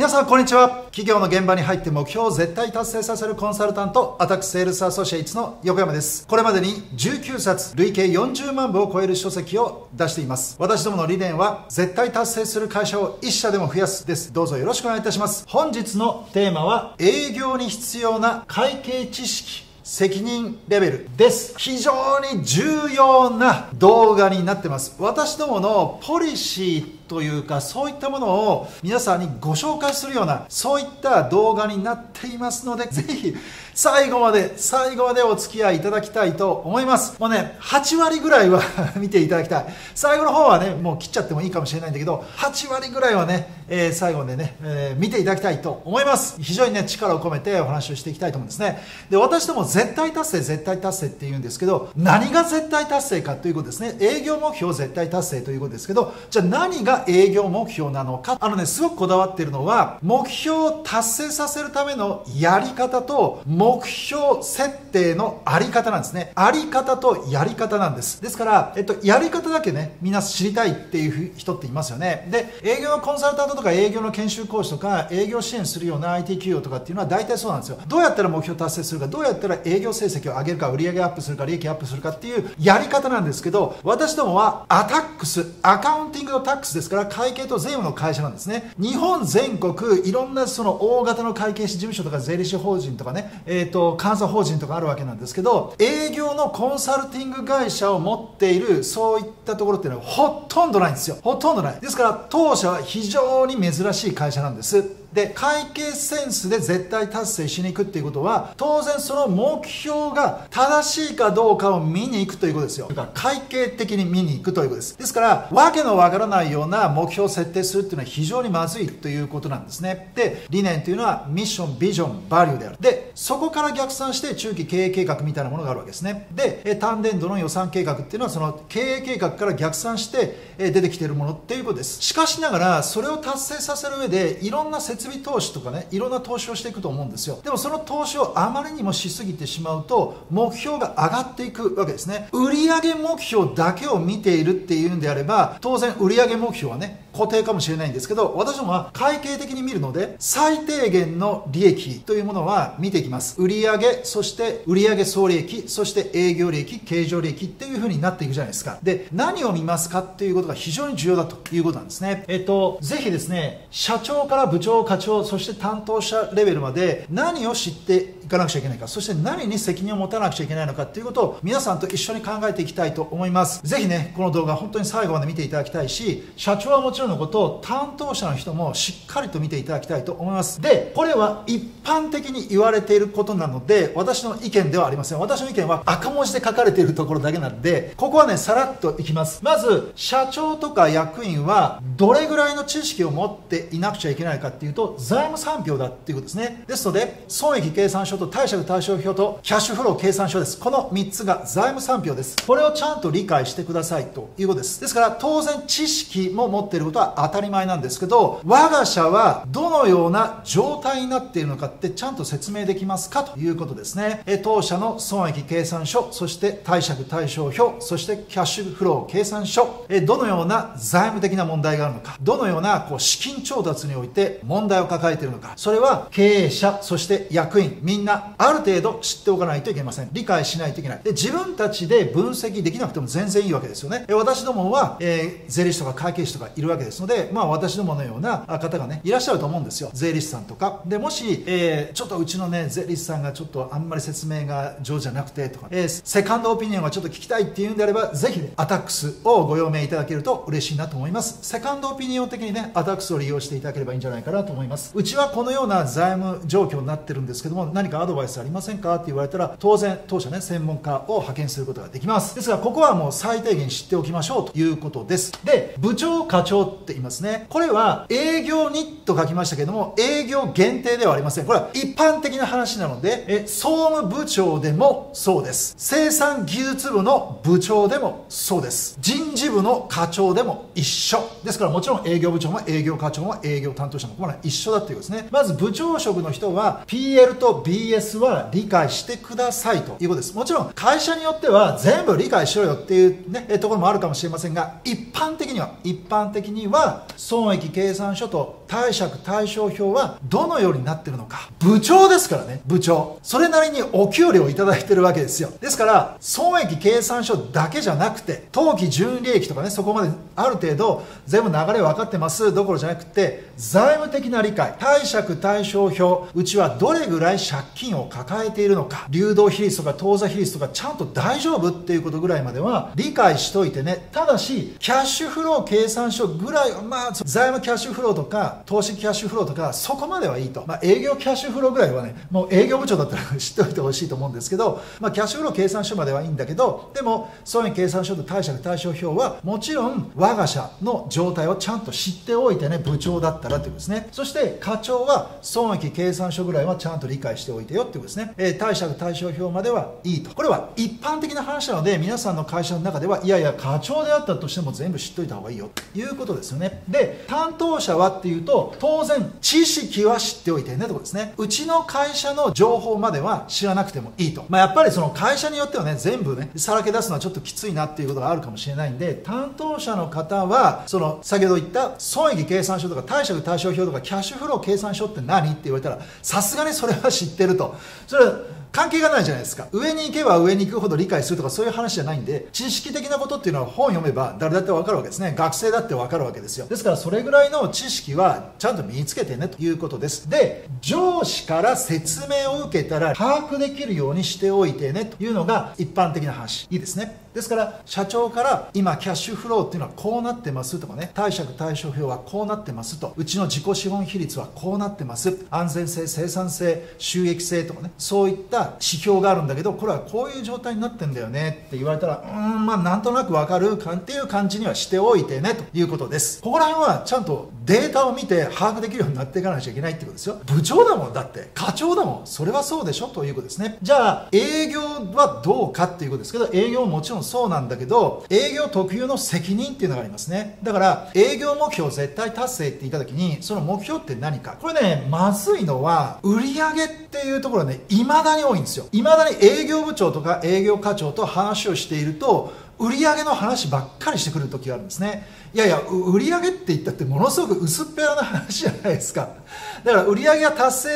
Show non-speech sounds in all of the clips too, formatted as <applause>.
皆さんこんにちは。企業の現場に入って目標を絶対達成させるコンサルタントアタックセールスアソシエイツの横山です。これまでに19冊累計40万部を超える書籍を出しています。私どもの理念は絶対達成する会社を1社でも増やすです。どうぞよろしくお願いいたします。本日のテーマは営業に必要な会計知識。責任レベルです。非常に重要な動画になってます。私どものポリシーというかそういったものを皆さんにご紹介するようなそういった動画になっていますのでぜひ最後まで最後までお付き合いいただきたいと思います。もうね8割ぐらいは <laughs> 見ていただきたい。最後の方はねもう切っちゃってもいいかもしれないんだけど8割ぐらいはね、えー、最後までね、えー、見ていただきたいと思います。非常にね力を込めてお話をしていきたいと思うんですね。で私ども絶対達成絶対達成って言うんですけど何が絶対達成かということですね。営業目標絶対達成ということですけどじゃあ何が営業目標なのか。あのねすごくこだわってるのは目標を達成させるためのやり方と目目標設定のあり方なんですね。あり方とやり方なんです。ですから、えっと、やり方だけねみんな知りたいっていう人っていますよね。で営業のコンサルタントとか営業の研修講師とか営業支援するような IT 企業とかっていうのは大体そうなんですよ。どうやったら目標達成するかどうやったら営業成績を上げるか売上アップするか利益アップするかっていうやり方なんですけど私どもはアタックスアカウンティングのタックスですから会計と税務の会社なんですね。日本全国いろんなその大型の会計士事務所とか税理士法人とかね、えーと、監査法人とかあるわけなんですけど営業のコンサルティング会社を持っているそういったところっていうのはほとんどないんですよ。ほとんどない。ですから当社は非常に珍しい会社なんです。で会計センスで絶対達成しに行くっていうことは当然その目標が正しいかどうかを見に行くということですよ。だから会計的に見に行くということです。ですからわけのわからないような目標を設定するっていうのは非常にまずいということなんですね。で理念というのはミッションビジョンバリューである。でそこから逆算して中期経営計画みたいなものがあるわけですね。で単年度の予算計画っていうのはその経営計画から逆算して出てきているものっていうことです。しかしながらそれを達成させる上でいろんな設備投資とかねいろんな投資をしていくと思うんですよ。でもその投資をあまりにもしすぎてしまうと目標が上がっていくわけですね。売上目標だけを見ているっていうんであれば当然売上目標はね固定かもしれないんですけど私どもは会計的に見るので最低限の利益というものは見ていきます。売上そして売上総利益そして営業利益経常利益っていう風になっていくじゃないですか。で何を見ますかっていうことが非常に重要だということなんですね。えっとぜひですね社長から部長課長そして担当者レベルまで何を知っていかなくちゃいけないかそして何に責任を持たなくちゃいけないのかっていうことを皆さんと一緒に考えていきたいと思います。ぜひねこの動画本当に最後まで見ていただきたいし社長はもちろんのことを担当者の人もしっかりと見ていただきたいと思います。でこれは一般的に言われていることなので私の意見ではありません。私の意見は赤文字で書かれているところだけなのでここはねさらっといきます。まず社長とか役員はどれぐらいの知識を持っていなくちゃいけないかっていうと財務産業だっていうことですね。ですので損益計算書と貸借対照表とキャッシュフロー計算書です。この3つが財務産業です。これをちゃんと理解してくださいということです。ですから当然知識も持っていることは当たり前なんですけど我が社はどのような状態になっているのかってちゃんと説明できますかということですね。当社の損益計算書そして貸借対照表そしてキャッシュフロー計算書。どのような財務的な問題があるのか。どのようなこう資金調達において問題を抱えているのか。それは経営者そして役員みんなある程度知っておかないといけません。理解しないといけない。で自分たちで分析できなくても全然いいわけですよね。私どもは、えー、税理士とか会計士とかいるわけですのでまあ私どものような方がねいらっしゃると思うんですよ。税理士さんとか。でもし、えー、ちょっとうちのね税理士さんがちょっとあんまり説明が上手じゃなくてとか、えー、セカンドオピニオンがちょっと聞きたいっていうんであればぜひねアタックスをご用命いただけると嬉しいなと思います。セカンドオピニオン的にねアタックスを利用していただければいいんじゃないかなと思います。うちはこのような財務状況になってるんですけども何かアドバイスありませんかって言われたら当然当社ね専門家を派遣することができます。ですがここはもう最低限知っておきましょうということです。で部長課長って言いますね。これは営業にと書きましたけども営業限定ではありません。これは一般的な話なのでえ総務部長でもそうです。生産技術部の部長でもそうです。人事部の課長でも一緒。ですからもちろん営業部長も営業課長も営業担当者も一緒だということですね。まず部長職の人は PL と BS は理解してくださいということです。もちろん会社によっては全部理解しろよっていうねところもあるかもしれませんが一般的には一般的にには損益計算書と貸借対照表はどのようになってるのか。部長ですからね部長。それなりにお給料をいただいてるわけですよ。ですから損益計算書だけじゃなくて当期純利益とかねそこまである程度全部流れ分かってますどころじゃなくて財務的な理解。貸借対照表うちはどれぐらい借金を抱えているのか。流動比率とか当座比率とかちゃんと大丈夫っていうことぐらいまでは理解しといてね。ただしキャッシュフロー計算書ぐらいまあ財務キャッシュフローとか投資キャッシュフローとかそこまではいいと、まあ、営業キャッシュフローぐらいはねもう営業部長だったら知っておいてほしいと思うんですけど、まあ、キャッシュフロー計算書まではいいんだけどでも損益計算書と貸借対照表はもちろん我が社の状態をちゃんと知っておいてね部長だったらということですね。そして課長は損益計算書ぐらいはちゃんと理解しておいてよっていうことですね、えー、貸借対照表まではいいと。これは一般的な話なので皆さんの会社の中ではいやいや課長であったとしても全部知っといた方がいいよということですよね。で担当者はっていうとと当然知識は知っておいてねってこですね。うちの会社の情報までは知らなくてもいいと、まあ、やっぱりその会社によってはね全部ねさらけ出すのはちょっときついなっていうことがあるかもしれないんで担当者の方はその先ほど言った損益計算書とか貸借対照表とかキャッシュフロー計算書って何？って言われたらさすがにそれは知ってると。それは関係がないじゃないですか。上に行けば上に行くほど理解するとかそういう話じゃないんで知識的なことっていうのは本読めば誰だって分かるわけですね。学生だって分かるわけですよ。ですからそれぐらいの知識はちゃんと身につけてねということです。で上司から説明を受けたら把握できるようにしておいてねというのが一般的な話。いいですね。ですから社長から今キャッシュフローっていうのはこうなってますとかね。貸借対照表はこうなってますと。うちの自己資本比率はこうなってます。安全性生産性収益性とかね。そういった指標があるんだけどこれはこういう状態になってんだよねって言われたらうんまあなんとなくわかるかっていう感じにはしておいてねということです。ここら辺はちゃんとデータを見て把握できるようになっていかなきゃいけないってことですよ。部長だもんだって。課長だもん。それはそうでしょ？ということですね。じゃあ営業はどうかっていうことですけど営業ももちろんそうなんだけど営業特有の責任っていうのがありますね。だから営業目標絶対達成って言った時にその目標って何か。これねまずいのは売上っていうところはね未だに多いんですよ。未だに営業部長とか営業課長と話をしていると売上の話ばっかりしてくる時があるんですね。いやいや売上って言ったってものすごく薄っぺらな話じゃないですか。だから売上が達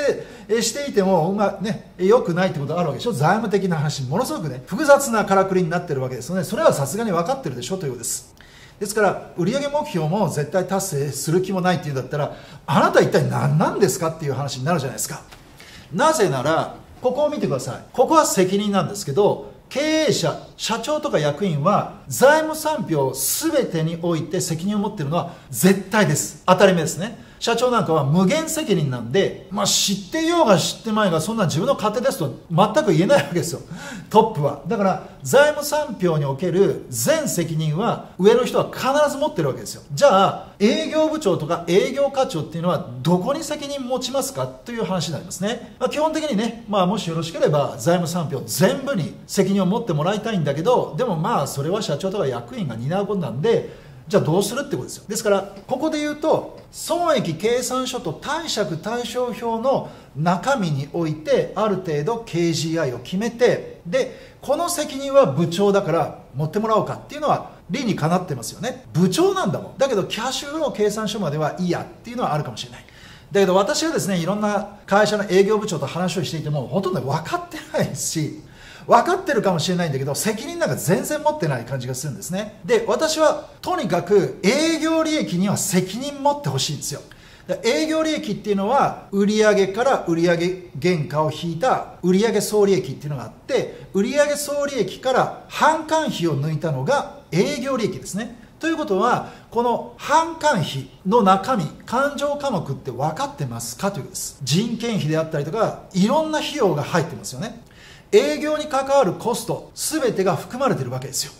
成していても、まね、良くないってことがあるわけでしょ。財務的な話ものすごくね複雑なからくりになってるわけですのでそれはさすがに分かってるでしょということです。ですから売上目標も絶対達成する気もないっていうんだったらあなた一体何なんですかっていう話になるじゃないですか。なぜならここを見てください。ここは責任なんですけど経営者社長とか役員は財務産票全てにおいて責任を持っているのは絶対です。当たり前ですね。社長なんかは無限責任なんで、まあ、知ってようが知ってまいがそんな自分の勝手ですと全く言えないわけですよ。トップは。だから財務産票における全責任は上の人は必ず持ってるわけですよ。じゃあ営業部長とか営業課長っていうのはどこに責任持ちますかという話になりますね、まあ、基本的にね、まあ、もしよろしければ財務産票全部に責任を持ってもらいたいんだけどでもまあそれは社長とか役員が担うことなんでじゃあどうするってことですよ。ですからここで言うと損益計算書と貸借対照表の中身においてある程度 KGI を決めてでこの責任は部長だから持ってもらおうかっていうのは理にかなってますよね。部長なんだもん。だけどキャッシュフロー計算書まではいいやっていうのはあるかもしれない。だけど私はですねいろんな会社の営業部長と話をしていてもほとんど分かってないし分かってるかもしれないんだけど責任なんか全然持ってない感じがするんですね。で私はとにかく営業利益には責任持ってほしいんですよ。営業利益っていうのは売上から売上原価を引いた売上総利益っていうのがあって売上総利益から販管費を抜いたのが営業利益ですね。ということはこの販管費の中身勘定科目って分かってますかということです。人件費であったりとかいろんな費用が入ってますよね。営業に関わるコスト全てが含まれてるわけですよ。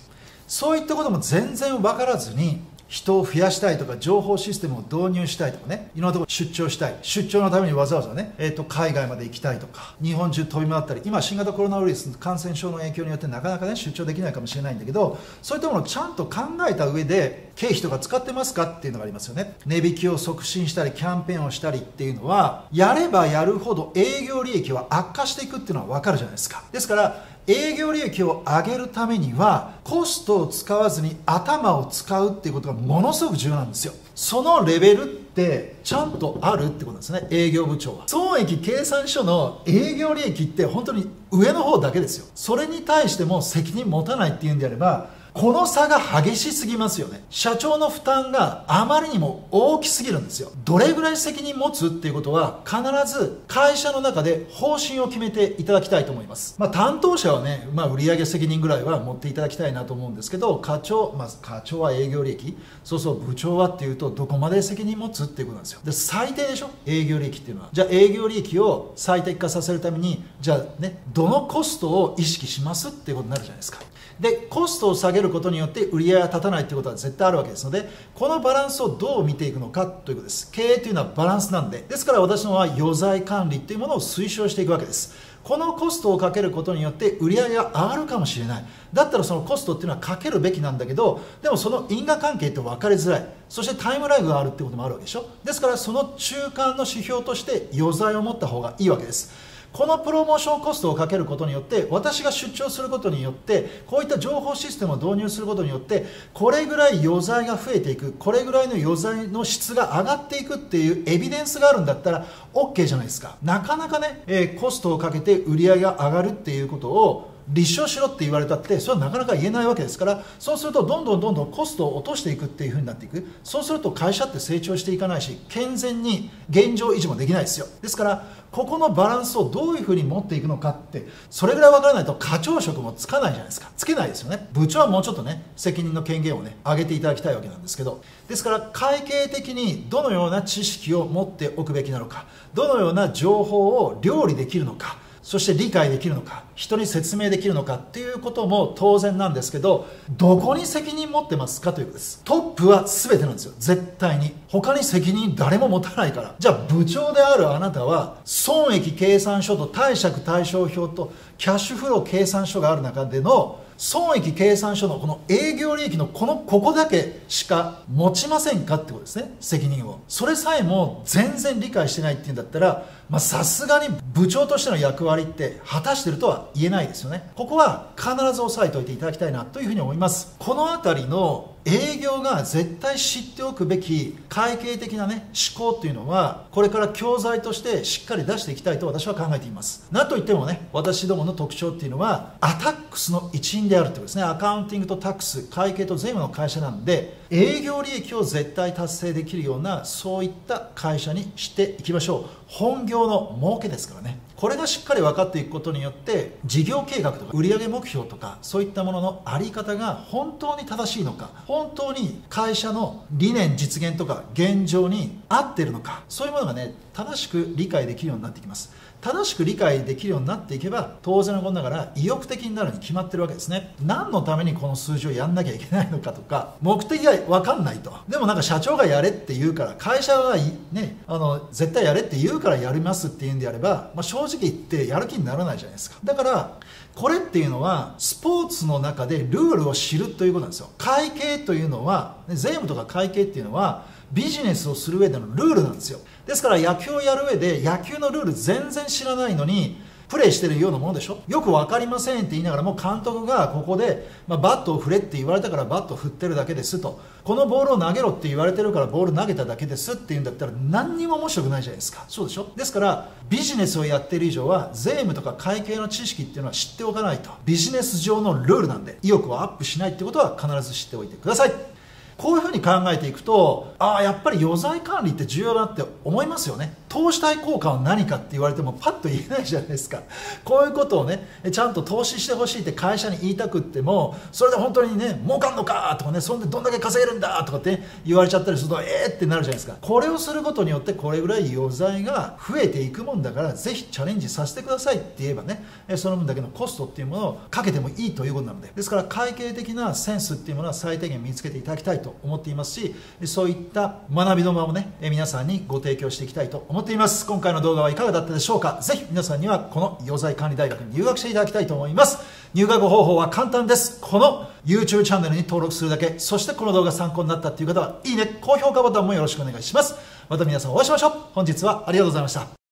そういったことも全然分からずに人を増やしたいとか情報システムを導入したいとかね。いろんなところ出張したい。出張のためにわざわざね、えー、と海外まで行きたいとか。日本中飛び回ったり。今新型コロナウイルス感染症の影響によってなかなかね出張できないかもしれないんだけどそういったものをちゃんと考えた上で経費とか使ってますかっていうのがありますよね。値引きを促進したりキャンペーンをしたりっていうのはやればやるほど営業利益は悪化していくっていうのは分かるじゃないですか。ですから営業利益を上げるためにはコストを使わずに頭を使うっていうことがものすごく重要なんですよ。そのレベルってちゃんとあるってことですね営業部長は。損益計算書の営業利益って本当に上の方だけですよ。それに対しても責任持たないっていうんであればこの差が激しすぎますよね。社長の負担があまりにも大きすぎるんですよ。どれぐらい責任持つっていうことは必ず会社の中で方針を決めていただきたいと思います、まあ、担当者はね、まあ、売上責任ぐらいは持っていただきたいなと思うんですけど課長、まず課長は営業利益。そうそう部長はっていうとどこまで責任持つっていうことなんですよ。で最低でしょ？営業利益っていうのは。じゃあ営業利益を最適化させるためにじゃあねどのコストを意識しますっていうことになるじゃないですか。でコストを下げることによって売り上げが立たないということは絶対あるわけですのでこのバランスをどう見ていくのかということです。経営というのはバランスなんでですから私のは余罪管理というものを推奨していくわけです。このコストをかけることによって売り上げが上がるかもしれない。だったらそのコストっていうのはかけるべきなんだけどでもその因果関係って分かりづらい。そしてタイムラグがあるってこともあるわけでしょ。ですからその中間の指標として余罪を持った方がいいわけです。このプロモーションコストをかけることによって私が出張することによってこういった情報システムを導入することによってこれぐらい余罪が増えていくこれぐらいの余罪の質が上がっていくっていうエビデンスがあるんだったら OK じゃないですか。なかなかね、えー、コストをかけて売り上げが上がるっていうことを立証しろって言われたってそれはなかなか言えないわけですからそうするとどんどんどんどんコストを落としていくっていうふうになっていく。そうすると会社って成長していかないし健全に現状維持もできないですよ。ですからここのバランスをどういうふうに持っていくのかってそれぐらい分からないと課長職もつかないじゃないですか。つけないですよね。部長はもうちょっとね責任の権限をね上げていただきたいわけなんですけど。ですから会計的にどのような知識を持っておくべきなのかどのような情報を料理できるのかそして理解できるのか人に説明できるのかっていうことも当然なんですけどどこに責任持ってますかということです。トップは全てなんですよ。絶対に。他に責任誰も持たないから。じゃあ部長であるあなたは損益計算書と貸借対照表とキャッシュフロー計算書がある中での損益計算書のこの営業利益のこのここだけしか持ちませんかってことですね責任を。それさえも全然理解してないっていうんだったらさすがに部長としての役割って果たしてるとは言えないですよね。ここは必ず押さえておいていただきたいなというふうに思います。この辺りの営業が絶対知っておくべき会計的なね思考っていうのはこれから教材としてしっかり出していきたいと私は考えています。なといってもね私どもの特徴っていうのはアタックスの一員であるということですね。アカウンティングとタックス会計と税務の会社なんで営業利益を絶対達成できるようなそういった会社にしていきましょう。本業の儲けですからね。これがしっかり分かっていくことによって事業計画とか売上目標とかそういったものの在り方が本当に正しいのか本当に会社の理念実現とか現状に合ってるのかそういうものがね正しく理解できるようになってきます。正しく理解できるようになっていけば当然のことながら意欲的になるに決まってるわけですね。何のためにこの数字をやんなきゃいけないのかとか目的が分かんないと。でもなんか社長がやれって言うから会社がねあの絶対やれって言うからやりますっていうんであれば、まあ、正直言ってやる気にならないじゃないですか。だからこれっていうのはスポーツの中でルールを知るということなんですよ。会計というのは税務とか会計っていうのはビジネスをする上でのルールなんですよ。ですから野球をやる上で野球のルール全然知らないのにプレーしてるようなものでしょ？よく分かりませんって言いながらも監督がここで、まあ、バットを振れって言われたからバットを振ってるだけですと。このボールを投げろって言われてるからボール投げただけですって言うんだったら何にも面白くないじゃないですか。そうでしょ？ですからビジネスをやってる以上は税務とか会計の知識っていうのは知っておかないと。ビジネス上のルールなんで意欲をアップしないってことは必ず知っておいてください。こういうふうに考えていくとああやっぱり余罪管理って重要だって思いますよね。投資対効果は何かって言われてもパッと言えないじゃないですか。こういうことをねちゃんと投資してほしいって会社に言いたくってもそれで本当にね儲かんのかとかねそんでどんだけ稼げるんだとかって言われちゃったりするとえーってなるじゃないですか。これをすることによってこれぐらい余罪が増えていくもんだからぜひチャレンジさせてくださいって言えばねその分だけのコストっていうものをかけてもいいということなので。ですから会計的なセンスっていうものは最低限見つけていただきたい。と思っていますしそういった学びの場をね皆さんにご提供していきたいと思っています。今回の動画はいかがだったでしょうか？ぜひ皆さんにはこの余罪管理大学に入学していただきたいと思います。入学方法は簡単です。この YouTube チャンネルに登録するだけ。そしてこの動画参考になったという方はいいね。高評価ボタンもよろしくお願いします。また皆さんお会いしましょう。本日はありがとうございました。